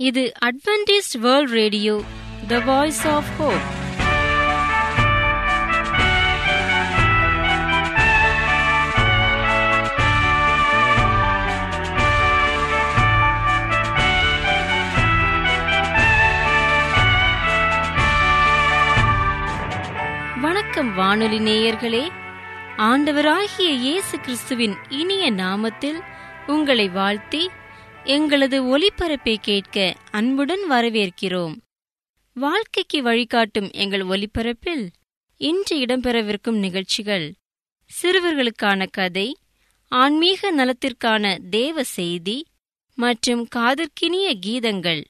இது Adventist World Radio the Voice of Hope வணக்கம் வானொலி நேயர்களே. ஆண்டவராகிய இயேசு கிறிஸ்துவின் இனிய நாமத்தில் உங்களை வாழ்த்தி எங்களது ஒலிபரப்பை கேட்க அன்புடன் வரவேற்கிறோம். வாழ்க்கைக்கு வழிகாட்டும் எங்கள் ஒலிபரப்பில் இன்று இடம்பெறவிருக்கும் நிகழ்ச்சிகள். சிறுவர்களுக்கான கதை ஆன்மீக நலத்திற்கான தேவ செய்தி மற்றும் காதற்கினிய கீதங்கள்.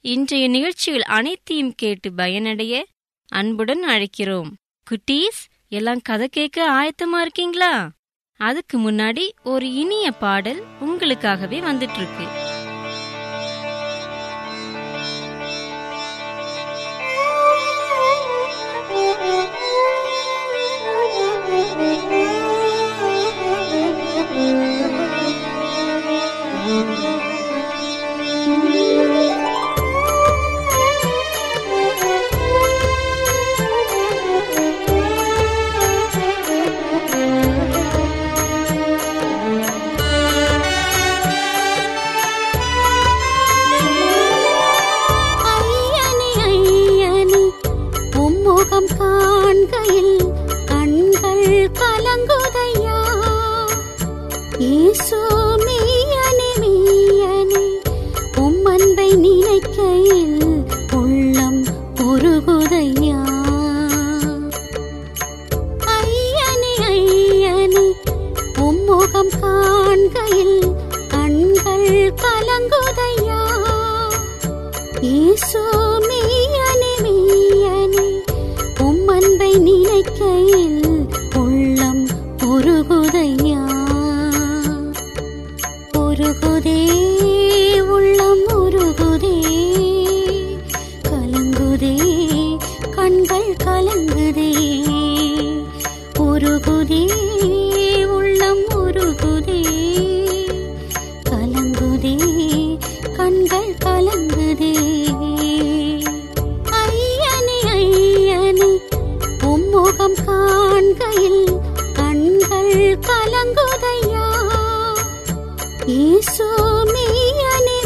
இன்றைய நிகழ்ச்சிகள் அனைத்தையும் கேட்டு பயனடைய அன்புடன் அழைக்கிறோம். குட்டீஸ் எல்லாம் கதை கேட்க ஆயத்தமா இருக்கீங்களா? அதுக்கு முன்னாடி ஒரு இனிய பாடல் உங்களுக்காகவே வந்துட்டு இருக்கு. యేసు మీ అనే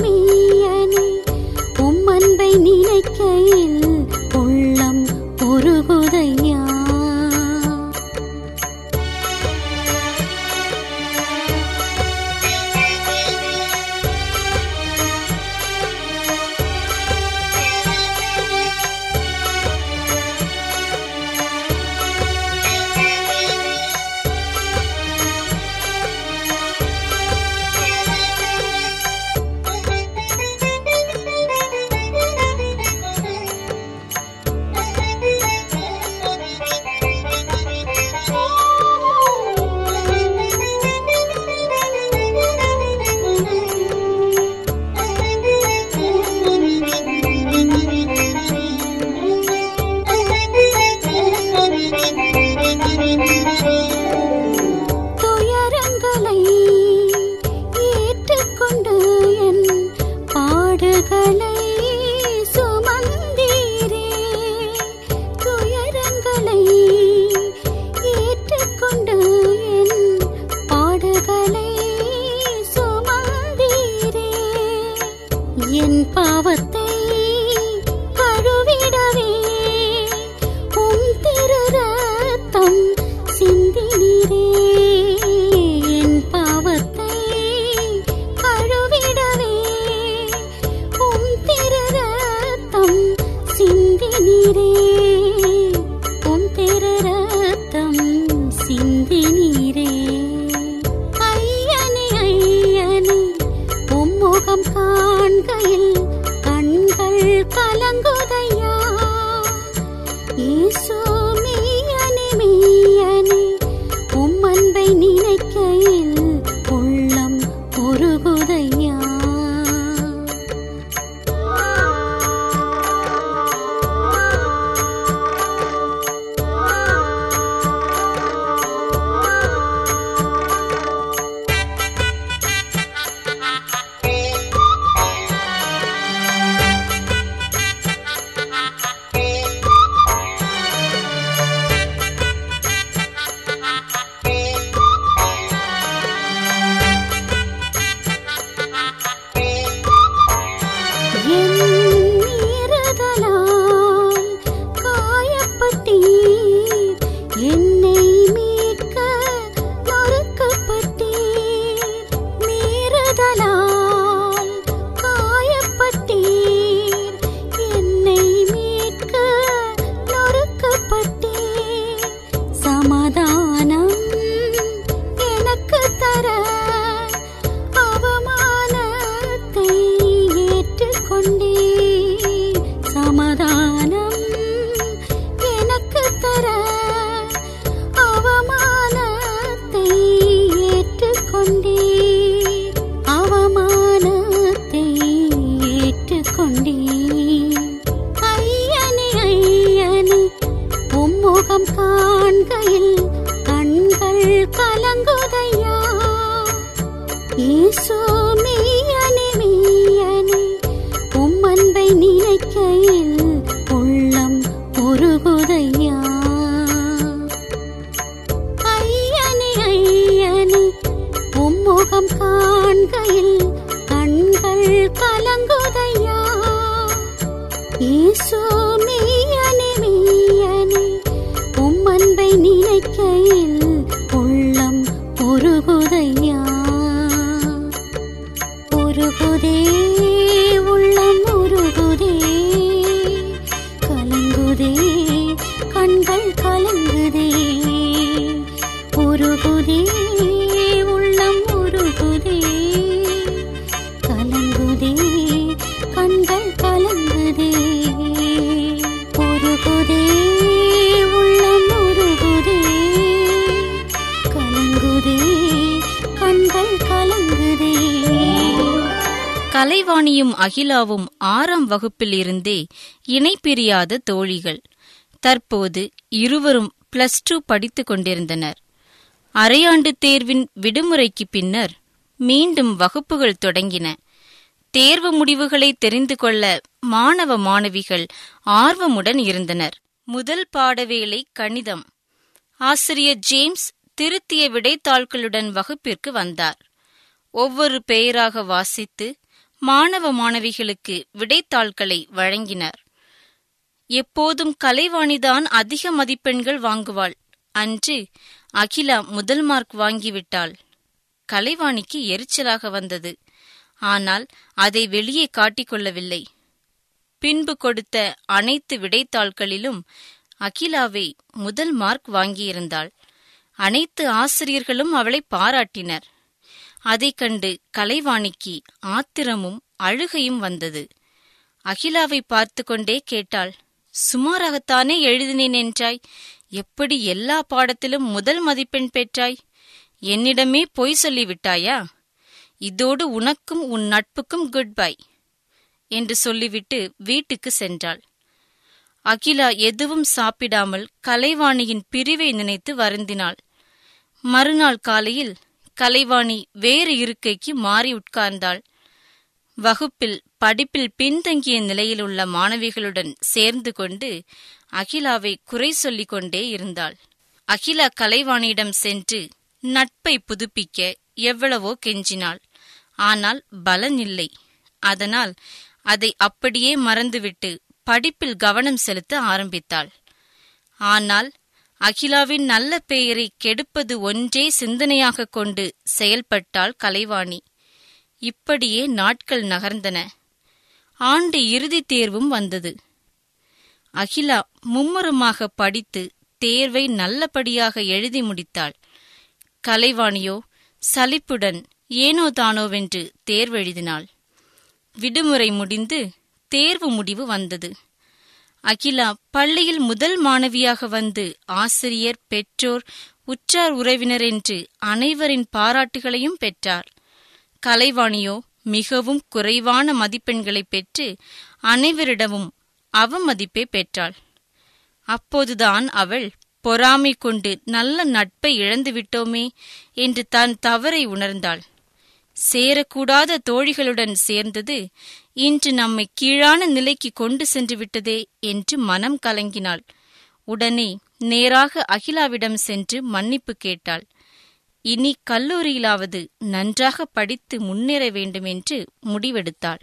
கலைவாணியும் அகிலாவும் ஆறாம் வகுப்பில் இருந்தே இணைப்பிரியாத தோழிகள். தற்போது இருவரும் பிளஸ் டூ படித்துக் கொண்டிருந்தனர். அரையாண்டு தேர்வின் விடுமுறைக்கு பின்னர் மீண்டும் வகுப்புகள் தொடங்கின. தேர்வு முடிவுகளை தெரிந்து கொள்ள மாணவ மாணவிகள் ஆர்வமுடன் இருந்தனர். முதல் பாடவேளை கணிதம். ஆசிரியர் ஜேம்ஸ் திருத்திய விடைத்தாள்களுடன் வகுப்பிற்கு வந்தார். ஒவ்வொரு பெயராக வாசித்து மாணவ மாணவிகளுக்கு விடைத்தாள்களை வழங்கினார். எப்போதும் கலைவாணிதான் அதிக மதிப்பெண்கள் வாங்குவாள். அன்று அகிலா முதல் மார்க் வாங்கிவிட்டாள். கலைவாணிக்கு எரிச்சலாக வந்தது. ஆனால் அதை வெளியே காட்டிக்கொள்ளவில்லை பின்பு கொடுத்த அனைத்து விடைத்தாள்களிலும் அகிலாவை முதல் மார்க் வாங்கியிருந்தாள். அனைத்து ஆசிரியர்களும் அவளை பாராட்டினர். அதைக் கண்டு கலைவாணிக்கு ஆத்திரமும் அழுகையும் வந்தது. அகிலாவை பார்த்து கொண்டே கேட்டாள் சுமாராகத்தானே எழுதினேன் என்றாய்? எப்படி எல்லா பாடத்திலும் முதல் மதிப்பெண் பெற்றாய்? என்னிடமே பொய் சொல்லிவிட்டாயா? இதோடு உனக்கும் உன் நட்புக்கும் குட் பை என்று சொல்லிவிட்டு வீட்டுக்கு சென்றாள். அகிலா எதுவும் சாப்பிடாமல் கலைவாணியின் பிரிவை நினைத்து வருந்தினாள். மறுநாள் காலையில் கலைவாணி வேறு இருக்கைக்கு மாறி உட்கார்ந்தாள். வகுப்பில் படிப்பில் பின்தங்கிய நிலையில் உள்ள மாணவிகளுடன் சேர்ந்து கொண்டு அகிலாவை குறை சொல்லிக் கொண்டே இருந்தாள். அகிலா கலைவாணியிடம் சென்று நட்பை புதுப்பிக்க எவ்வளவோ கெஞ்சினாள். ஆனால் பலன் இல்லை. அதனால் அதை அப்படியே மறந்துவிட்டு படிப்பில் கவனம் செலுத்த ஆரம்பித்தாள். ஆனால் அகிலாவின் நல்ல பெயரை கெடுப்பது ஒன்றே சிந்தனையாக கொண்டு செயல்பட்டாள் கலைவாணி. இப்படியே நாட்கள் நகர்ந்தன. ஆண்டு இறுதித் தேர்வும் வந்தது. அகிலா மும்முரமாக படித்து தேர்வை நல்லபடியாக எழுதி முடித்தாள். கலைவாணியோ சலிப்புடன் ஏனோ தானோவென்று தேர்வெழுதினாள். விடுமுறை முடிந்து தேர்வு முடிவு வந்தது. அகிலா பள்ளியில் முதல் மாணவியாக வந்து ஆசிரியர் பெற்றோர் உற்றார் உறவினர் என்று அனைவரின் பாராட்டுகளையும் பெற்றார். கலைவாணியோ மிகவும் குறைவான மதிப்பெண்களை பெற்று அனைவரிடமும் அவமதிப்பை பெற்றாள். அப்போதுதான் அவள் பொறாமை கொண்டு நல்ல நட்பை இழந்துவிட்டோமே என்று தன் தவறை உணர்ந்தாள். சேரக்கூடாத தோழிகளுடன் சேர்ந்தது. இன்று நம்மை கீழான நிலைக்கு கொண்டு சென்று விட்டதே என்று மனம் கலங்கினாள். உடனே நேராக அகிலாவிடம் சென்று மன்னிப்பு கேட்டாள். இனி கல்லூரியிலாவது நன்றாக படித்து முன்னேற வேண்டும் என்று முடிவெடுத்தாள்.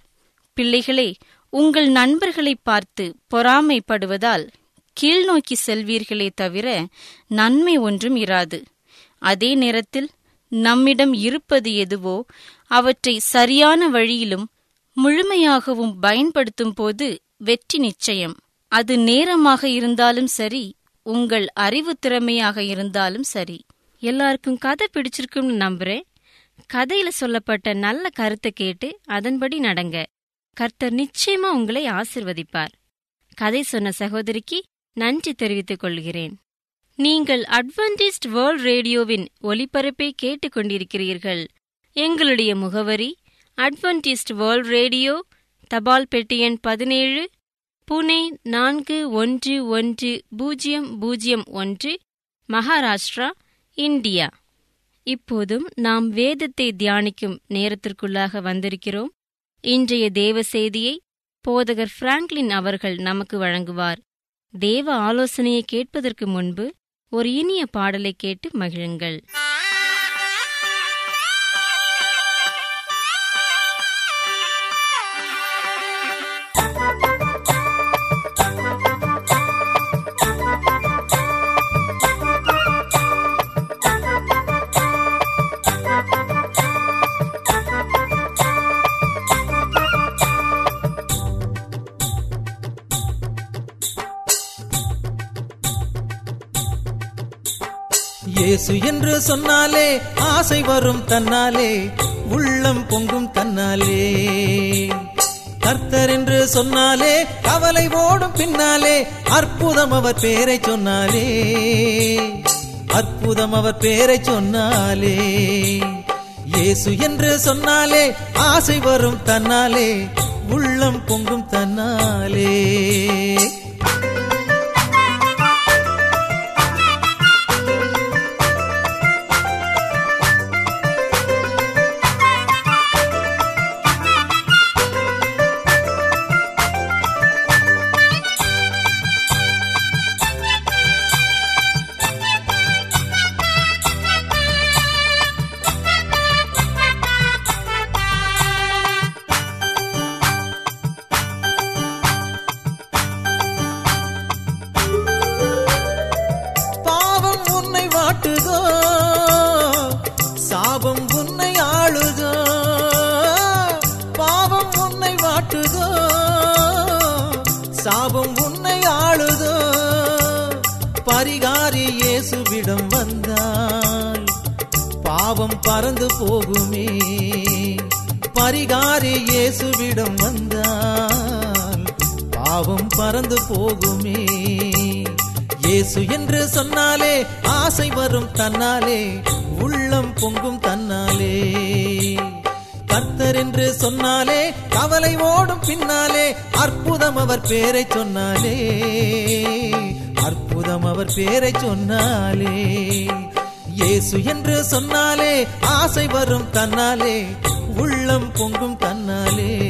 பிள்ளைகளே உங்கள் நண்பர்களை பார்த்து பொறாமைப்படுவதால் கீழ்நோக்கி செல்வீர்களே தவிர நன்மை ஒன்றும் இராது. அதே நேரத்தில் நம்மிடம் இருப்பது எதுவோ அவற்றை சரியான வழியிலும் முழுமையாகவும் பயன்படுத்தும் போது வெற்றி நிச்சயம். அது நேரமாக இருந்தாலும் சரி உங்கள் அறிவு திறமையாக இருந்தாலும் சரி. எல்லாருக்கும் கதை பிடிச்சிருக்கும்னு நம்புறேன் கதையில சொல்லப்பட்ட நல்ல கருத்தை கேட்டு அதன்படி நடங்க. கர்த்தர் நிச்சயமா உங்களை ஆசிர்வதிப்பார். கதை சொன்ன சகோதரிக்கு நன்றி தெரிவித்துக் கொள்கிறேன். நீங்கள் அட்வென்டிஸ்ட் வேர்ல்ட் ரேடியோவின் ஒலிபரப்பை கேட்டுக்கொண்டிருக்கிறீர்கள். எங்களுடைய முகவரி அட்வென்டிஸ்ட் வேர்ல்ட் ரேடியோ தபால் பெட்டி எண் பதினேழு புனே நான்கு ஒன்று ஒன்று பூஜ்ஜியம் பூஜ்ஜியம் ஒன்று மகாராஷ்டிரா இந்தியா. இப்போதும் நாம் வேதத்தை தியானிக்கும் நேரத்திற்குள்ளாக வந்திருக்கிறோம். இன்றைய தேவ செய்தியை போதகர் பிராங்க்லின் அவர்கள் நமக்கு வழங்குவார். தேவ ஆலோசனையை கேட்பதற்கு முன்பு ஒரு இனிய பாடலை கேட்டு மகிழுங்கள். இயேசு என்று சொன்னாலே ஆசை வரும் தன்னாலே உள்ளம் பொங்கும் தன்னாலே. கர்த்தர் என்று சொன்னாலே கவலை ஓடும் பின்னாலே அற்புதம் அவர் பேரை சொன்னாலே. அற்புதம் அவர் பேரை சொன்னாலே. இயேசு என்று சொன்னாலே ஆசை வரும் தன்னாலே உள்ளம் பொங்கும் தன்னாலே. போகுமே. இயேசு என்று சொன்னாலே ஆசை வரும் தன்னாலே உள்ளம் பொங்கும் தன்னாலே. கர்த்தர் என்று சொன்னாலே கவலை ஓடும் பின்னாலே அற்புதம் அவர் பேரை சொன்னாலே. அற்புதம் அவர் பேரை சொன்னாலே. இயேசு என்று சொன்னாலே ஆசை வரும் தன்னாலே உள்ளம் பொங்கும் தன்னாலே.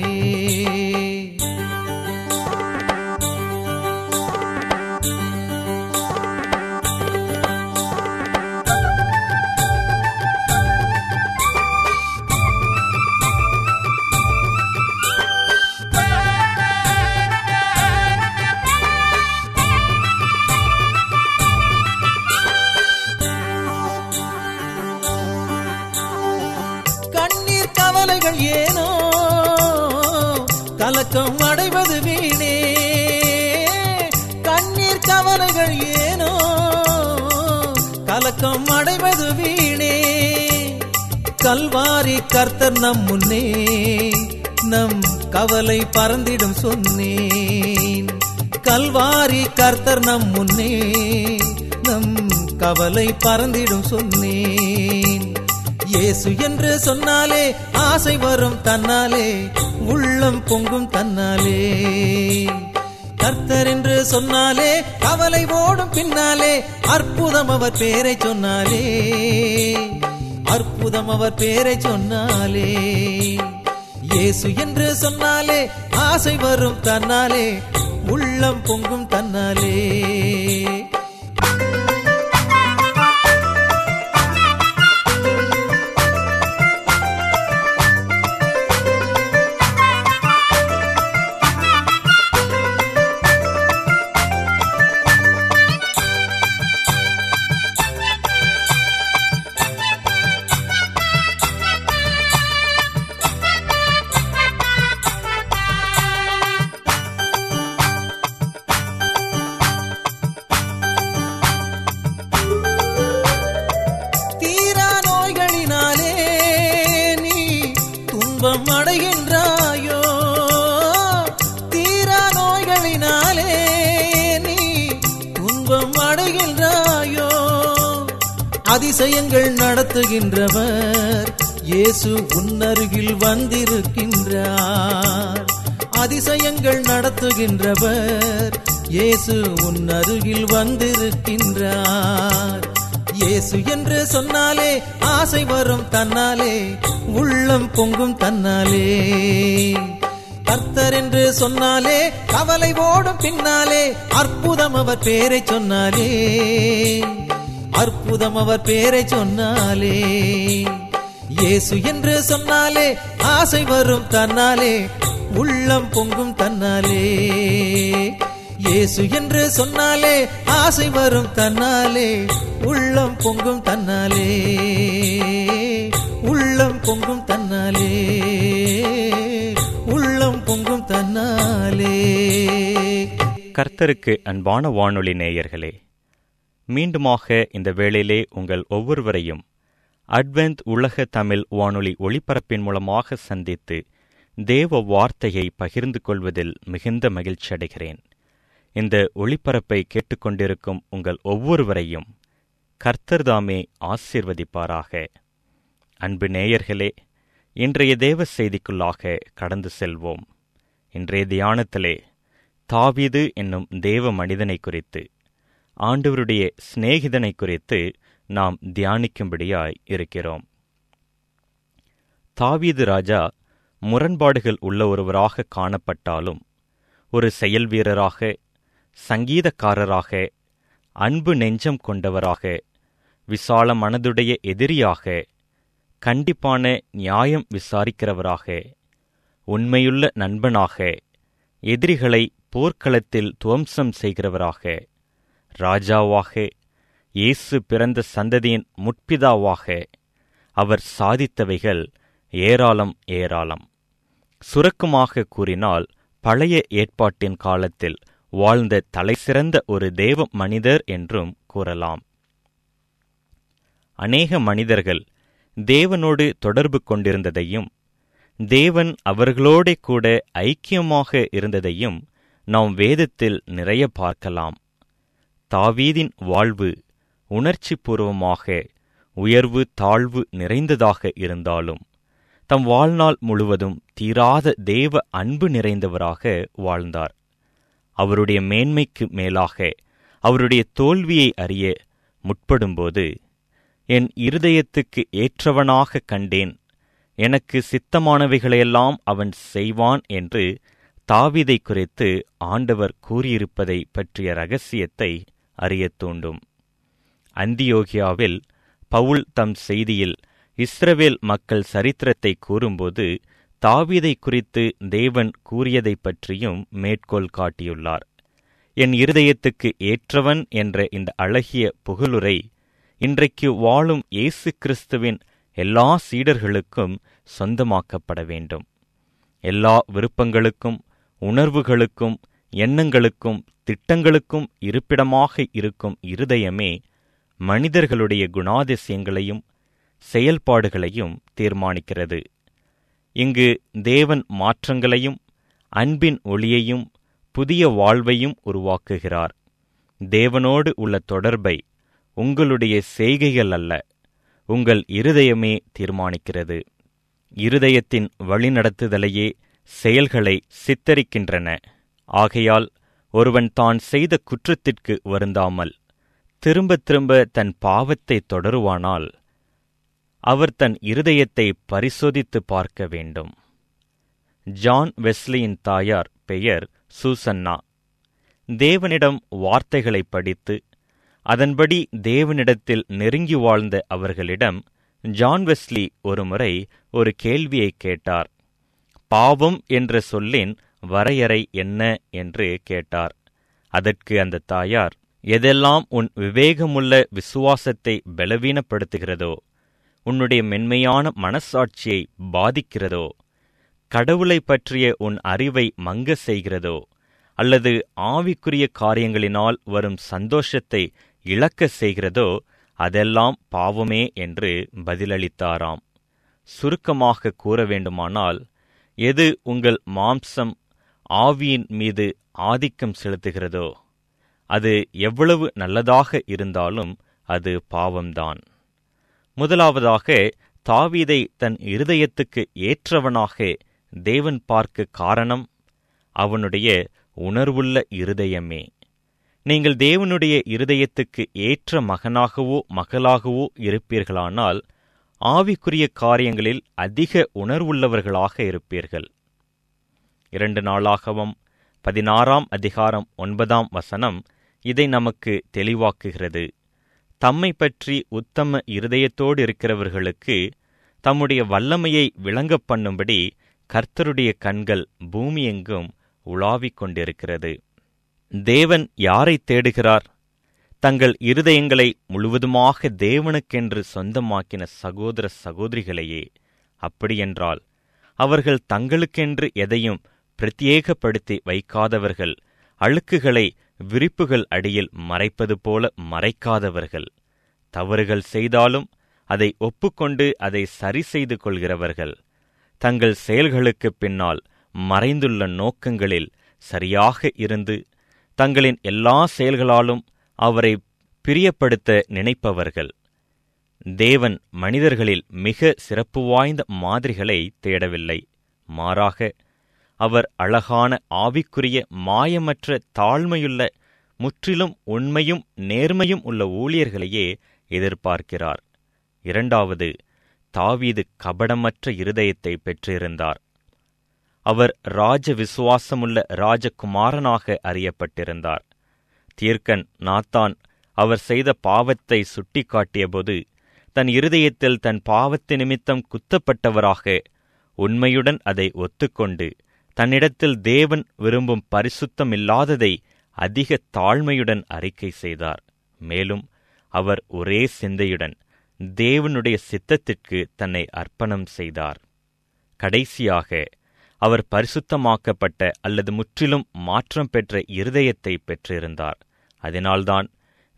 கல்வாரி கர்த்தர் நம் முன்னே நம் கவலை பறந்திடும் சொன்னேன். கல்வாரி கர்த்தர் நம் முன்னே நம் கவலை பறந்திடும் சொன்னேன். இயேசு என்று சொன்னாலே ஆசை வரும் தன்னாலே உள்ளம் பொங்கும் தன்னாலே. கர்த்தர் என்று சொன்னாலே கவலை ஓடும் பின்னாலே அற்புதம் அவர் பேரை சொன்னாலே. அற்புதம் அவர் பேரை சொன்னாலே. இயேசு என்று சொன்னாலே ஆசை வரும் தன்னாலே உள்ளம் பொங்கும் தன்னாலே. வருகின்றவர். இயேசு உன்னருகில் வந்திருக்கின்றார். அதிசயங்கள் நடத்துகின்றவர். இயேசு உன்னருகில் வந்திருக்கின்றார். இயேசு என்று சொன்னாலே ஆசை வரும் தன்னாலே உள்ளம் பொங்கும் தன்னாலே. கர்த்தர் என்று சொன்னாலே கவலை ஓடும் பின்னாலே அற்புதம் அவர் பேரை சொன்னாலே. அற்புதம் அவர் பேரை சொன்னாலே. இயேசு என்று சொன்னாலே ஆசை வரும் தன்னாலே உள்ளம் பொங்கும் தன்னாலே. இயேசு என்று சொன்னாலே ஆசை வரும் தன்னாலே உள்ளம் பொங்கும் தன்னாலே. உள்ளம் பொங்கும் தன்னாலே. உள்ளம் பொங்கும் தன்னாலே. கர்த்தருக்கு அன்பான வானொலி நேயர்களே மீண்டுமாக இந்த வேளையிலே உங்கள் ஒவ்வொருவரையும் அட்வென்த் உலக தமிழ் வானொலி ஒளிபரப்பின் மூலமாக சந்தித்து தேவ வார்த்தையை பகிர்ந்து கொள்வதில் மிகுந்த மகிழ்ச்சி அடைகிறேன். இந்த ஒளிபரப்பை கேட்டுக்கொண்டிருக்கும் உங்கள் ஒவ்வொருவரையும் கர்த்தர்தாமே ஆசீர்வதிப்பாராக. அன்பு நேயர்களே இன்றைய தேவ செய்திக்குள்ளாக கடந்து செல்வோம். இன்றைய தியானத்திலே தாவீது என்னும் தேவ மனிதனை குறித்து ஆண்டவருடைய சிநேகிதனை குறித்து நாம் தியானிக்கும்படியாய் இருக்கிறோம். தாவீது ராஜா முரண்பாடுகள் உள்ள ஒருவராக காணப்பட்டாலும் ஒரு செயல் வீரராக சங்கீதக்காரராக அன்பு நெஞ்சம் கொண்டவராக விசால மனதுடைய எதிரியாக கண்டிப்பான நியாயம் விசாரிக்கிறவராக உண்மையுள்ள நண்பனாக எதிரிகளை போர்க்களத்தில் துவம்சம் செய்கிறவராக ராஜாவாக இயேசு பிறந்த சந்ததியின் முற்பிதாவாக அவர் சாதித்தவைகள் ஏராளம் ஏராளம். சுரக்குமாக கூறினால் பழைய ஏற்பாட்டின் காலத்தில் வாழ்ந்த தலைசிறந்த ஒரு தேவ மனிதர் என்றும் கூறலாம். அநேக மனிதர்கள் தேவனோடு தொடர்பு கொண்டிருந்ததையும் தேவன் அவர்களோடே கூட ஐக்கியமாக இருந்ததையும் நாம் வேதத்தில் நிறைய பார்க்கலாம். தாவீதின் வாழ்வு உணர்ச்சி பூர்வமாக உயர்வு தாழ்வு நிறைந்ததாக இருந்தாலும் தம் வாழ்நாள் முழுவதும் தீராத தேவ அன்பு நிறைந்தவராக வாழ்ந்தார். அவருடைய மேன்மைக்கு மேலாக அவருடைய தோல்வியை அறிய முற்படும்போது என் இருதயத்துக்கு ஏற்றவனாக கண்டேன் எனக்கு சித்தமானவைகளையெல்லாம் அவன் செய்வான் என்று தாவிதை குறித்து ஆண்டவர் கூறியிருப்பதை பற்றிய ரகசியத்தை அறியத் தூண்டும் அந்தியோகியாவில் பவுல் தம் செய்தியில் இஸ்ரவேல் மக்கள் சரித்திரத்தை கூறும்போது தாவீதை குறித்து தேவன் கூறியதைப் பற்றியும் மேற்கோள் காட்டியுள்ளார். என் இருதயத்துக்கு ஏற்றவன் என்ற இந்த அழகிய புகழுரை இன்றைக்கு வாழும் இயேசு கிறிஸ்துவின் எல்லா சீடர்களுக்கும் சொந்தமாக்கப்பட வேண்டும். எல்லா விருப்பங்களுக்கும் உணர்வுகளுக்கும் எண்ணங்களுக்கும் திட்டங்களுக்கும் இருப்பிடமாக இருக்கும் இருதயமே மனிதர்களுடைய குணாதிசயங்களையும் செயல்பாடுகளையும் தீர்மானிக்கிறது. இங்கு தேவன் மாற்றங்களையும் அன்பின் ஒளியையும் புதிய வாழ்வையும் உருவாக்குகிறார். தேவனோடு உள்ள தொடர்பை உங்களுடைய செய்கைகள் அல்ல உங்கள் இருதயமே தீர்மானிக்கிறது. இருதயத்தின் வழிநடத்துதலையே செயல்களை சித்தரிக்கின்றன. ஆகையால் ஒருவன் தான் செய்த குற்றத்திற்கு வருந்தாமல் திரும்ப திரும்ப தன் பாவத்தை தொடருவானால் அவர் தன் இருதயத்தை பரிசோதித்து பார்க்க வேண்டும். ஜான் வெஸ்லியின் தாயார் பெயர் சூசன்னா. தேவனிடம் வார்த்தைகளை படித்து அதன்படி தேவனிடத்தில் நெருங்கி வாழ்ந்த அவர்களிடம் ஜான் வெஸ்லி ஒருமுறை ஒரு கேள்வியை கேட்டார். பாவம் என்ற சொல்லின் வரையறை என்ன என்று கேட்டார். அதற்கு அந்த தாயார் எதெல்லாம் உன் விவேகமுள்ள விசுவாசத்தை பலவீனப்படுத்துகிறதோ உன்னுடைய மென்மையான மனசாட்சியை பாதிக்கிறதோ கடவுளை பற்றிய உன் அறிவை மங்க செய்கிறதோ அல்லது ஆவிக்குரிய காரியங்களினால் வரும் சந்தோஷத்தை இழக்க செய்கிறதோ அதெல்லாம் பாவமே என்று பதிலளித்தாராம். சுருக்கமாக கூற வேண்டுமானால் எது உங்கள் மாம்சம் ஆவியின் மீது ஆதிக்கம் செலுத்துகிறதோ அது எவ்வளவு நல்லதாக இருந்தாலும் அது பாவம்தான். முதலாவதாக தாவீதை தன் இருதயத்துக்கு ஏற்றவனாக தேவன் பார்க்க காரணம் அவனுடைய உணர்வுள்ள இருதயமே. நீங்கள் தேவனுடைய இருதயத்துக்கு ஏற்ற மகனாகவோ மகளாகவோ இருப்பீர்களானால் ஆவிக்குரிய காரியங்களில் அதிக உணர்வுள்ளவர்களாக இருப்பீர்கள். இரண்டு நாளாகவும் பதினாறாம் அதிகாரம் ஒன்பதாம் வசனம் இதை நமக்கு தெளிவாக்குகிறது. தம்மை பற்றி உத்தம இருதயத்தோடு இருக்கிறவர்களுக்கு தம்முடைய வல்லமையை விளங்கப் பண்ணும்படி கர்த்தருடைய கண்கள் பூமியெங்கும் உலாவிக் கொண்டிருக்கிறது. தேவன் யாரை தேடுகிறார்? தங்கள் இருதயங்களை முழுவதுமாக தேவனுக்கென்று சொந்தமாக்கின சகோதர சகோதரிகளையே அப்படியென்றால் அவர்கள் தங்களுக்கென்று எதையும் பிரத்யேகப்படுத்தி வைக்காதவர்கள் அழுக்குகளை விரிப்புகள் அடியில் மறைப்பது போல மறைக்காதவர்கள். தவறுகள் செய்தாலும் அதை ஒப்புக்கொண்டு அதை சரி செய்து கொள்கிறவர்கள். தங்கள் செயல்களுக்குப் பின்னால் மறைந்துள்ள நோக்கங்களில் சரியாக இருந்து தங்களின் எல்லா செயல்களாலும் அவரை பிரியப்படுத்த நினைப்பவர்கள். தேவன் மனிதர்களில் மிக சிறப்பு வாய்ந்த மாதிரிகளை தேடவில்லை. மாறாக அவர் அழகான ஆவிக்குரிய மாயமற்ற தாழ்மையுள்ள முற்றிலும் உண்மையும் நேர்மையும் உள்ள ஊழியர்களையே எதிர்பார்க்கிறார். இரண்டாவது தாவீது கபடமற்ற இருதயத்தை பெற்றிருந்தார். அவர் ராஜ விசுவாசமுள்ள ராஜகுமாரனாக அறியப்பட்டிருந்தார். தீர்க்கன் நாத்தான் அவர் செய்த பாவத்தை சுட்டிக்காட்டியபோது தன் இருதயத்தில் தன் பாவத்து நிமித்தம் குத்தப்பட்டவராக உண்மையுடன் அதை ஒத்துக்கொண்டு தன்னிடத்தில் தேவன் விரும்பும் பரிசுத்தம் இல்லாததை அதிக தாழ்மையுடன் அறிக்கை செய்தார். மேலும் அவர் ஒரே சிந்தையுடன் தேவனுடைய சித்தத்திற்கு தன்னை அர்ப்பணம் செய்தார். கடைசியாக அவர் பரிசுத்தமாக்கப்பட்ட அல்லது முற்றிலும் மாற்றம் பெற்ற இருதயத்தை பெற்றிருந்தார். அதனால்தான்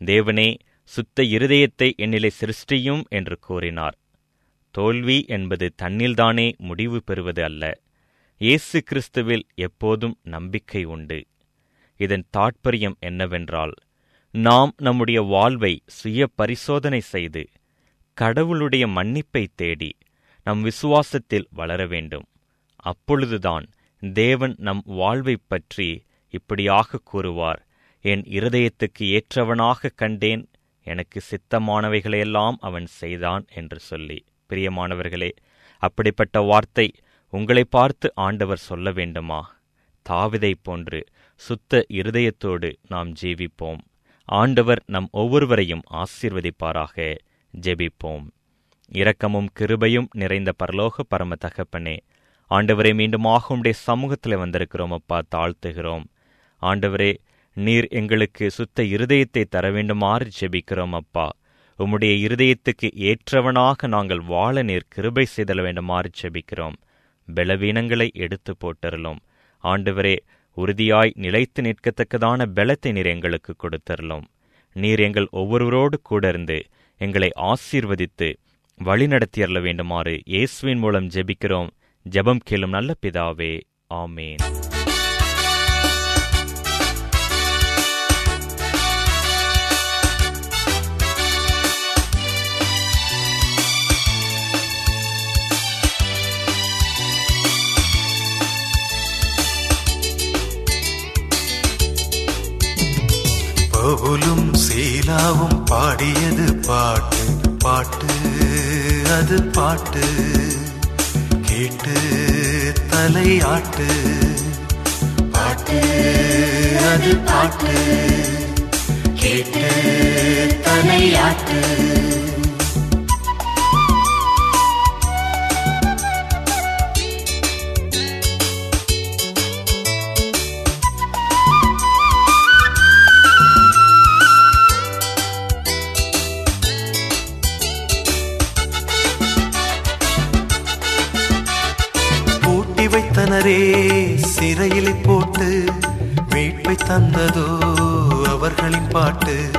தேவனே சுத்த இருதயத்தை என்னிலே சிருஷ்டியும் என்று கூறினார். தோல்வி என்பது தன்னில்தானே முடிவு பெறுவது அல்ல. இயேசு கிறிஸ்துவில் எப்போதும் நம்பிக்கை உண்டு. இதன் தாற்பயம் என்னவென்றால் நாம் நம்முடைய வாழ்வை சுய பரிசோதனை செய்து கடவுளுடைய மன்னிப்பை தேடி நம் விசுவாசத்தில் வளர வேண்டும். அப்பொழுதுதான் தேவன் நம் வாழ்வைப் பற்றி இப்படியாக கூறுவார் என் இருதயத்துக்கு ஏற்றவனாக கண்டேன் எனக்கு சித்தமானவைகளையெல்லாம் அவன் செய்தான் என்று சொல்லி. பிரியமானவர்களே அப்படிப்பட்ட வார்த்தை உங்களை பார்த்து ஆண்டவர் சொல்ல வேண்டுமா? தாவிதைப் போன்று சுத்த இருதயத்தோடு நாம் ஜீவிப்போம். ஆண்டவர் நம் ஒவ்வொருவரையும் ஆசீர்வதிப்பாராக. ஜெபிப்போம். இரக்கமும் கிருபையும் நிறைந்த பரலோக பரம தகப்பனே ஆண்டவரே மீண்டுமாக ஆகும்டே சமூகத்தில் வந்திருக்கிறோம் அப்பா தாழ்த்துகிறோம். ஆண்டவரே நீர் எங்களுக்கு சுத்த இருதயத்தை தர வேண்டுமாறு ஜெபிக்கிறோம் அப்பா. உம்முடைய இருதயத்துக்கு ஏற்றவனாக நாங்கள் வாழ நீர் கிருபை செய்தல வேண்டுமாறு ஜெபிக்கிறோம். பலவீனங்களை எடுத்து போட்டருளும். ஆண்டவரே உறுதியாய் நிலைத்து நிற்கத்தக்கதான பலத்தை நீர் எங்களுக்கு கொடுத்தருளும். நீர் எங்கள் ஒவ்வொருவரோடு கூட இருந்து எங்களை ஆசீர்வதித்து வழிநடத்தியறல வேண்டுமாறு இயேசுவின் மூலம் ஜெபிக்கிறோம். ஜெபம் கேளும் நல்ல பிதாவே. ஆமேன். கோகுலும் சீலாவும் பாடியது பாட்டு பாட்டு அது பாட்டு. கேட்டு தலையாட்டு. பாட்டு அது பாட்டு. கேட்டு தலையாட்டு. வைத்தனரே சிறையிலே போட்டு மீட்பை தந்ததோ அவர்களின் பாட்டு.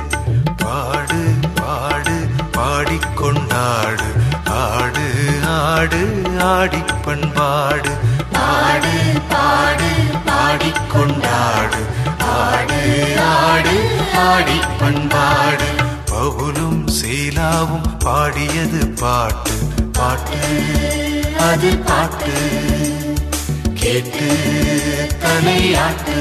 பாடு பாடு பாடிக்கொண்டாடு ஆடு ஆடு ஆடிப் பண்பாடு. பாடு பாடு பாடிக்கொண்டாடு ஆடு ஆடு ஆடிப் பண்பாடு. பவுலும் சீலாவும் பாடியது பாட்டு. பாட்டு. அது பாட்டு. கேட்டு தலையாட்டு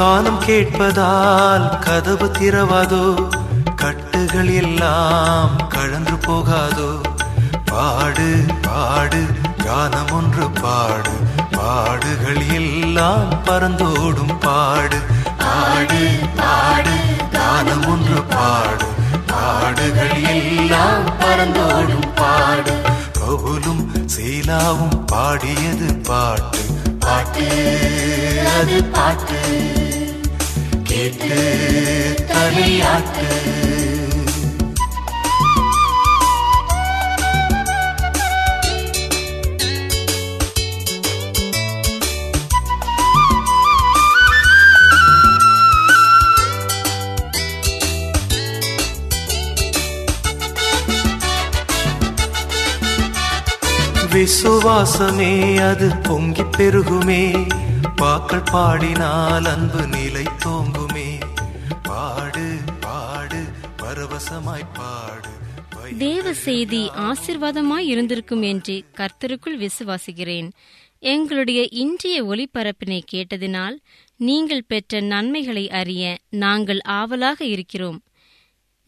கானம் கேட்பதால் கதவு திறவாதோ? கட்டுகள் எல்லாம் கழன்று போகாதோ? பாடு பாடு கானம் ஒன்று பாடு. பாடுகள் எல்லாம் பறந்தோடும் பாடு. பாடு பாடு கானம் ஒன்று பாடு. பாடுகள் எல்லாம் பறந்தோடும் பாடு. பவுலும் சீலாவும் பாடியது பாட்டு. பாட்டு அது பாட்டு. கேட்டு தலையாட்டு விசுவாசமே அது பொங்கி பெருகுமே. பாக்கள் பாடினால் அன்பு நீ செய்தி ஆசிர்வாதமாய் இருந்திருக்கும் என்று கர்த்தருக்குள் விசுவாசிக்கிறேன். எங்களுடைய இன்றைய ஒளிபரப்பினை கேட்டதினால் நீங்கள் பெற்ற நன்மைகளை அறிய நாங்கள் ஆவலாக இருக்கிறோம்.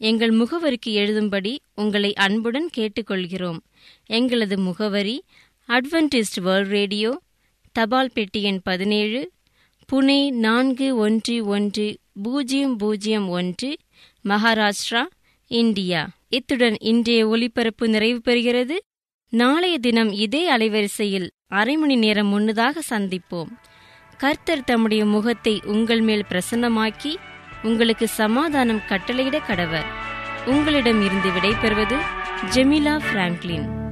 எங்கள் முகவரிக்கு எழுதும்படி உங்களை அன்புடன் கேட்டுக்கொள்கிறோம். எங்களது முகவரி அட்வென்டிஸ்ட் வேர்ல்ட் ரேடியோ தபால் பெட்டி எண் பதினேழு புனே நான்கு ஒன்று ஒன்று பூஜ்ஜியம் பூஜ்ஜியம் ஒன்று மகாராஷ்டிரா இந்தியா. இத்துடன் இன்றைய ஒலிபரப்பு நிறைவு பெறுகிறது. நாளைய தினம் இதே அலைவரிசையில் அரை மணி நேரம் முன்னதாக சந்திப்போம். கர்த்தர் தம்முடைய முகத்தை உங்கள் மேல் பிரசன்னமாக்கி உங்களுக்கு சமாதானம் கட்டளையிட கடவர். உங்களிடம் இருந்து விடைபெறுவது ஜெமிலா பிராங்க்லின்.